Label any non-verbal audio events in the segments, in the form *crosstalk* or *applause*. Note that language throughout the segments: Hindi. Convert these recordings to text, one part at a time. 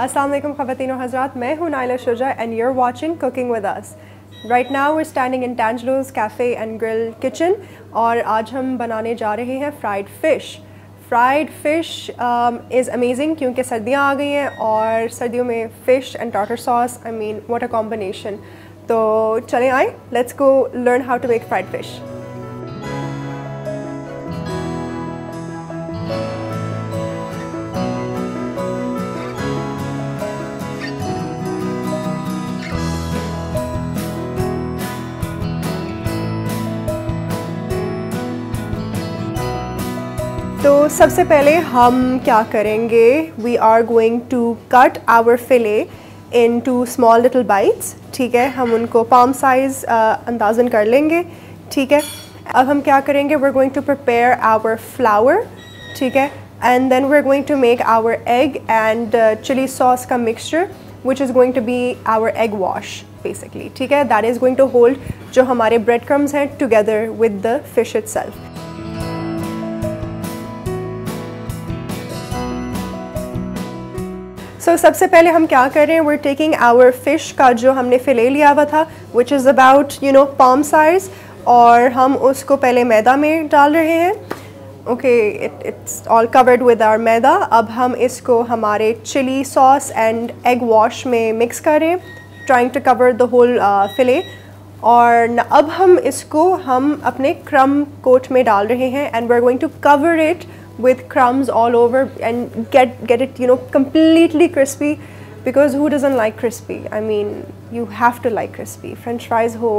Assalamu alaikum ख़वातीन हज़रात मैं हूँ Naila Shuja and you're watching cooking with us right now we standing in Tangelos cafe and grill kitchen और आज हम बनाने जा रहे हैं fried fish fried fish is amazing क्योंकि सर्दियाँ आ गई हैं, और सर्दियों में fish and tartar sauce I mean what a combination तो चलें आए let's go learn how to make fried fish सबसे पहले हम क्या करेंगे? We are going to cut our fillet into small little bites ठीक है? हम उनको पाम साइज़ अंदाजन कर लेंगे, ठीक है? अब हम क्या करेंगे? We are going to prepare our flour ठीक है? And then we are going to make our egg and chilli sauce का mixture which is going to be our egg wash basically ठीक है? That is going to hold जो हमारे ब्रेड क्रम्स हैं together with the fish itself so so, सबसे पहले हम क्या कर रहे हैं? वर टेकिंग आवर फ़िश का जो हमने फ़िले लिया हुआ था which is about you know palm size और हम उसको पहले मैदा में डाल रहे हैं। Okay it it's all covered with our maida. अब हम इसको हमारे chilli sauce and egg wash में मिक्स करें trying to cover the whole fillet और अब हम इसको हम अपने क्रम कोट में डाल रहे हैं and we are going to cover it with crumbs all over and get get it you know completely crispy because who doesn't like crispy i mean you have to like crispy french fries ho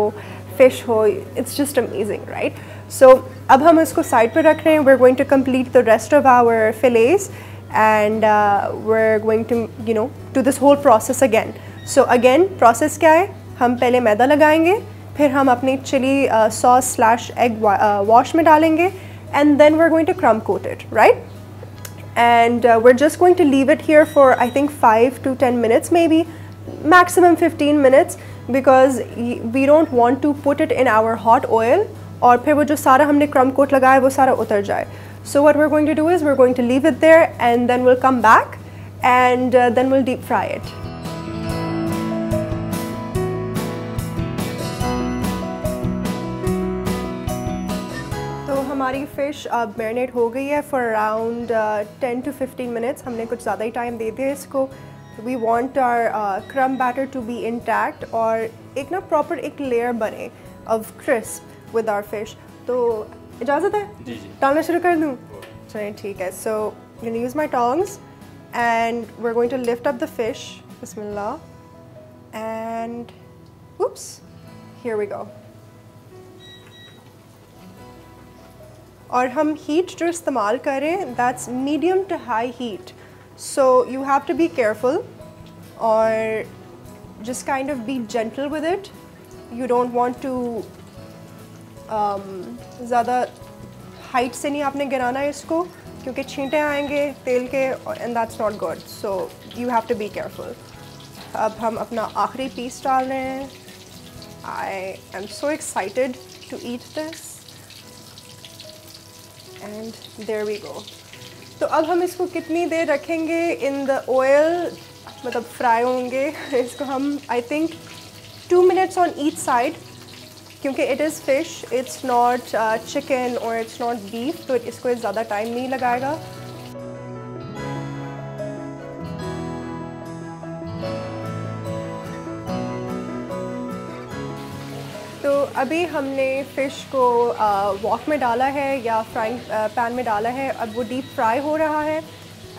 fish ho it's just amazing right so अब हम इसको साइड पर रख रहे हैं we're going to complete the rest of our fillets and uh, we're going to you know do this whole process again so again process क्या है हम पहले मैदा लगाएंगे फिर हम अपनी chilli sauce slash egg wash में डालेंगे and then we're going to crumb coat it, right? And uh, we're just going to leave it here for I think 5 to 10 minutes maybe, maximum 15 minutes because we don't want to put it in our hot oil और फिर वो जो सारा हमने crumb coat लगाया वो सारा उतर जाए. So what we're going to do is we're going to leave it there and then we'll come back and uh, then we'll deep fry it. हमारी फ़िश अब मैरिनेट हो गई है for around ten to fifteen minutes हमने कुछ ज़्यादा ही टाइम दे दिया इसको we want our crumb batter to be intact और एक ना प्रॉपर एक लेयर बने of crisp with our fish तो इजाज़त है डालना शुरू कर दूँ चलिए ठीक है so you use my tongs and we are going to lift up the fish Bismillah and oops here we go और हम हीट जो इस्तेमाल करें that's medium to high heat so you have to be careful और just kind of be gentle with it. You don't want to ज़्यादा हाइट से नहीं आपने गिराना है इसको, क्योंकि छींटे आएँगे तेल के and that's not good so you have to be careful अब हम अपना आखिरी पीस डाल रहे हैं. I am so excited to eat this and there we go तो अब हम इसको कितनी देर रखेंगे इन द ऑयल मतलब फ्राई होंगे। *laughs* इसको हम I think two minutes on each side क्योंकि it is fish it's not chicken और इट्स नॉट बीफ तो इसको ज़्यादा टाइम नहीं लगाएगा। अभी हमने फ़िश को वॉक में डाला है या फ्राइंग पैन में डाला है। अब वो डीप फ्राई हो रहा है।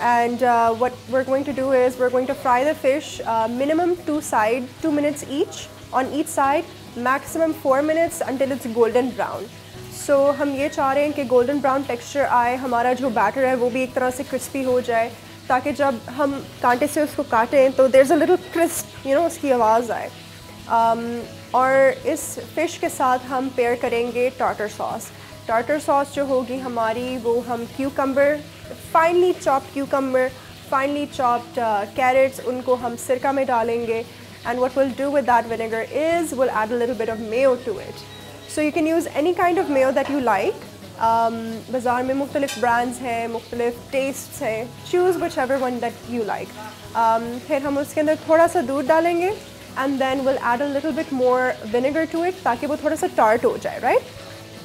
And what we're going to do is we're going to fry the fish minimum two side two minutes each on each side maximum four minutes until it's golden brown so हम ये चाह रहे हैं कि गोल्डन ब्राउन टेक्सचर आए, हमारा जो बैटर है वो भी एक तरह से क्रिस्पी हो जाए, ताकि जब हम कांटे से उसको काटें तो there is a little crisp you know उसकी आवाज़ आए। और इस फ़िश के साथ हम पेयर करेंगे टाटर सॉस टाटर सॉस जो होगी हमारी वो हम cucumber finely chopped cucumber finely chopped carrots उनको हम सिरका में डालेंगे. And what we'll do with that vinegar is we'll add little bit of mayo to it so you can use any kind of mayo that you like. बाज़ार में मुख्तलिफ़ ब्रांड्स हैं, मुख्तलिफ़ टेस्ट्स हैं. Choose whichever one that you like फिर हम उसके अंदर थोड़ा सा दूध डालेंगे. And then we'll add a little bit more vinegar to it ताकि वो थोड़ा सा टार्ट हो जाए राइट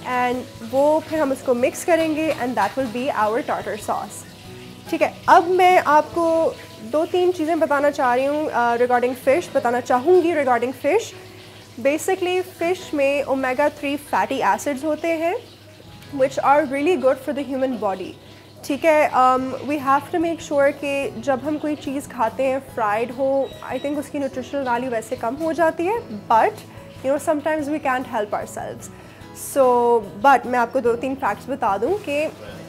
एंड वो फिर हम उसको मिक्स करेंगे and that will be our tartar sauce ठीक है, अब मैं आपको दो तीन चीज़ें बताना चाह रही हूँ रिगार्डिंग फ़िश बताना चाहूँगी रिगार्डिंग फ़िश बेसिकली फ़िश में ओमेगा थ्री फैटी एसिड्स होते हैं which are really good for the human body ठीक है we have to make sure कि जब हम कोई चीज़ खाते हैं फ्राइड हो आई थिंक उसकी न्यूट्रिशनल वैल्यू वैसे कम हो जाती है but you know sometimes we can't help ourselves so but मैं आपको दो तीन फैक्ट्स बता दूँ कि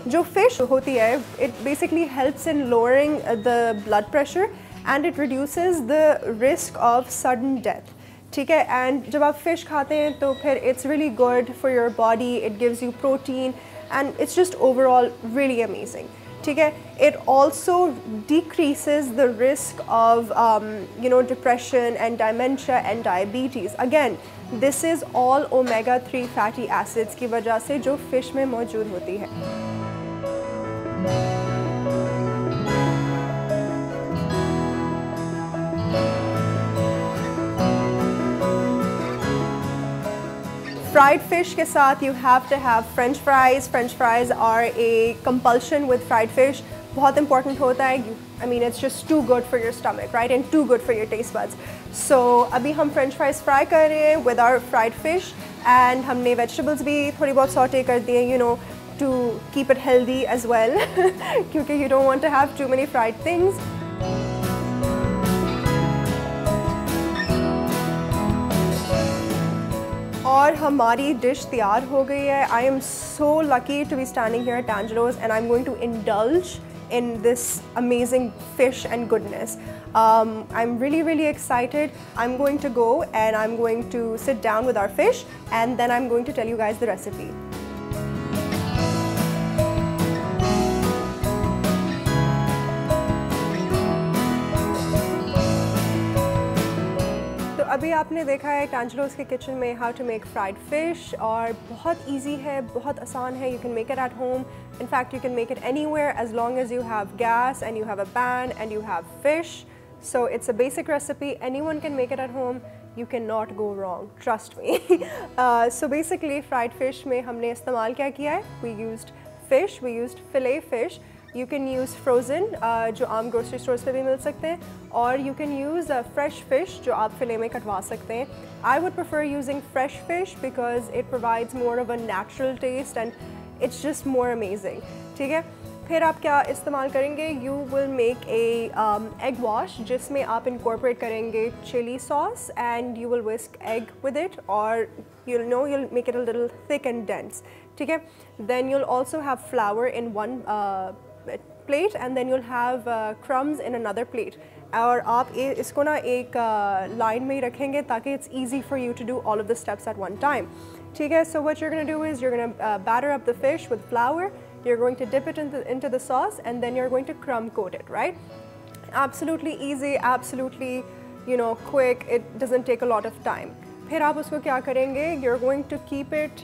जो फ़िश होती है it basically helps in lowering the blood pressure and it reduces the risk of sudden death ठीक है एंड जब आप फ़िश खाते हैं तो फिर it's really good for your body it gives you protein and it's just overall really amazing ठीक है it also decreases the risk of you know depression and dementia and diabetes again this is all omega three fatty acids की वजह से जो फ़िश में मौजूद होती है fried fish ke saath you have to have french fries. French fries are a compulsion with fried fish. bahut important hota hai i mean it's just too good for your stomach right? And too good for your taste buds. So abhi hum french fries fry kar rahe with our fried fish. And humne vegetables bhi thodi bahut saute kar diye you know to keep it healthy as well. *laughs* because you don't want to have too many fried things. और हमारी डिश तैयार हो गई है I am so lucky to be standing here at Angelo's and I am going to indulge in this amazing fish and goodness. Um, I'm really, really excited. I'm going to go and I'm going to sit down with our fish and then I'm going to tell you guys the recipe. अभी आपने देखा है टांजलोस के किचन में how to make fried fish और बहुत इजी है, बहुत आसान है। You can make it at home in fact you can make it anywhere as long as you have gas and you have a pan and you have fish so it's a basic recipe anyone can make it at home you cannot go wrong trust me so basically fried fish में हमने इस्तेमाल क्या किया है? We use fish we use fillet fish you can use frozen जो आम ग्रोसरी स्टोर्स पे भी मिल सकते हैं और you can use fresh fish जो आप फिले में कटवा सकते हैं I would prefer using fresh fish because it provides more of a natural taste and it's just more amazing ठीक है फिर आप क्या इस्तेमाल करेंगे you will make a egg wash जिसमें आप इनकॉर्पोरेट करेंगे chilli sauce and you will whisk egg with it और you know you'll make it a little thick and dense ठीक है then you'll also have flour in one plate and then you'll have uh, crumbs in another plate और आप इसको ना एक लाइन में ही रखेंगे ताकि it's easy for you to do all of the steps at one time ठीक है so what you're gonna do is you're gonna uh, batter up the fish with flour you're going to dip it into, into the sauce and then you're going to crumb coat it right absolutely easy absolutely you know quick it doesn't take a lot of time फिर आप उसको क्या करेंगे you are going to keep it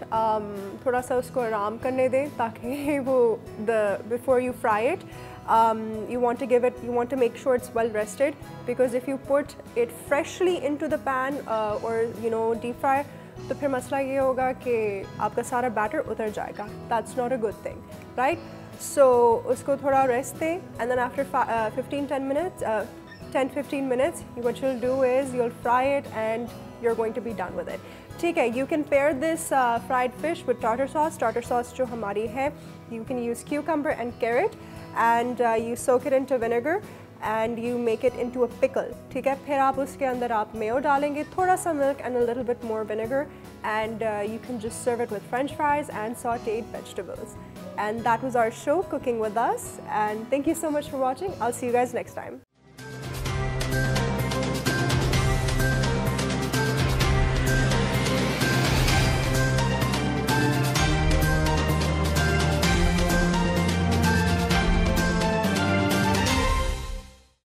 थोड़ा सा उसको आराम करने दें ताकि वो the before you fry it you want to give it you want to make sure it's well rested because if you put it freshly into the pan uh, or you know deep fry तो फिर मसला ये होगा कि आपका सारा बैटर उतर जाएगा that's not a good thing right so उसको थोड़ा रेस्ट दें and then after fifteen ten minutes 10 15 minutes what you'll do is you'll fry it and you're going to be done with it ठीक है you can pair this uh, fried fish with tartar sauce tartar sauce जो हमारी है you can use cucumber and carrot and uh, you soak it into vinegar and you make it into a pickle ठीक है फिर आप उसके अंदर आप mayo डालेंगे थोड़ा सा milk and a little bit more vinegar and uh, you can just serve it with french fries and sauteed vegetables and that was our show cooking with us and thank you so much for watching I'll see you guys next time